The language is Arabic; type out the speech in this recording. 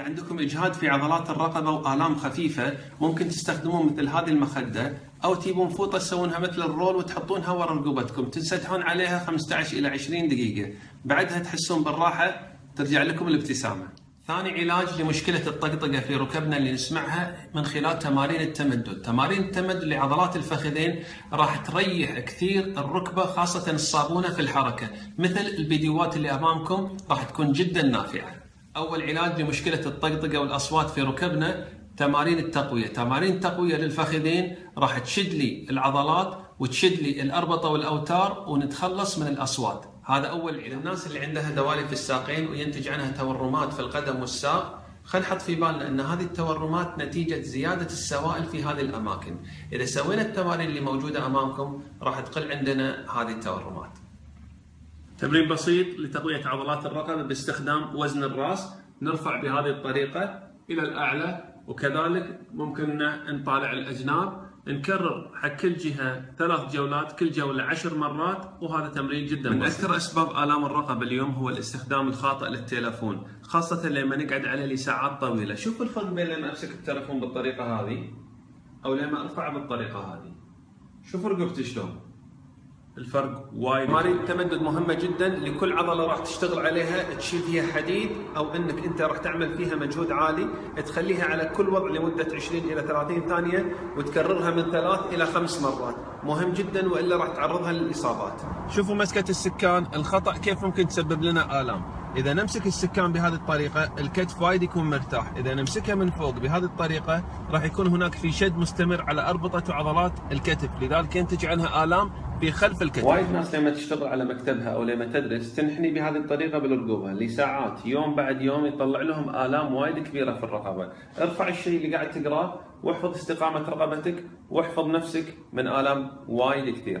إذا عندكم إجهاد في عضلات الرقبة وآلام خفيفة ممكن تستخدمون مثل هذه المخدة أو تجيبون فوطة تسوونها مثل الرول وتحطونها ورا رقبتكم تنسدحون عليها 15 إلى 20 دقيقة. بعدها تحسون بالراحة ترجع لكم الابتسامة. ثاني علاج لمشكلة الطقطقة في ركبنا اللي نسمعها من خلال تمارين التمدد. تمارين التمدد لعضلات الفخذين راح تريح كثير الركبة خاصة الصابونة في الحركة. مثل الفيديوهات اللي أمامكم راح تكون جدا نافعة. أول علاج لمشكلة الطقطقة والأصوات في ركبنا تمارين التقوية. تمارين التقوية للفخذين راح تشد لي العضلات وتشد لي الأربطة والأوتار ونتخلص من الأصوات. هذا أول علاج. الناس اللي عندها دوالي في الساقين وينتج عنها تورمات في القدم والساق خلينا نحط في بالنا أن هذه التورمات نتيجة زيادة السوائل في هذه الأماكن، إذا سوينا التمارين اللي موجودة أمامكم راح تقل عندنا هذه التورمات. تمرين بسيط لتقوية عضلات الرقبة باستخدام وزن الراس، نرفع بهذه الطريقة إلى الأعلى وكذلك ممكن نطالع الأجناب. نكرر حق كل جهة ثلاث جولات كل جولة عشر مرات وهذا تمرين جدا من أكثر أسباب آلام الرقبة اليوم هو الاستخدام الخاطئ للتليفون خاصة لما نقعد عليه لساعات طويلة. شوف الفرق بين لما أمسك التليفون بالطريقة هذه أو لما أرفعه بالطريقة هذه. شوف رقبتي شلون. الفرق وايد. تمارين التمدد مهمة جدا لكل عضلة راح تشتغل عليها تشيل فيها حديد أو أنك أنت راح تعمل فيها مجهود عالي تخليها على كل وضع لمدة 20 إلى 30 ثانية وتكررها من ثلاث إلى خمس مرات. مهم جدا وإلا راح تعرضها للإصابات. شوفوا مسكة السكان الخطأ كيف ممكن تسبب لنا آلام؟ إذا نمسك السكان بهذه الطريقة الكتف وايد يكون مرتاح. إذا نمسكها من فوق بهذه الطريقة راح يكون هناك في شد مستمر على أربطة وعضلات الكتف. لذلك ينتج عنها آلام في خلف الكتف وايد ناس لما تشتغل على مكتبها أو لما تدرس تنحني بهذه الطريقة بالرقبه لساعات يوم بعد يوم يطلع لهم آلام وايد كبيرة في الرقبة. ارفع الشيء اللي قاعد تقراه واحفظ استقامة رقبتك واحفظ نفسك من آلام وايد كثير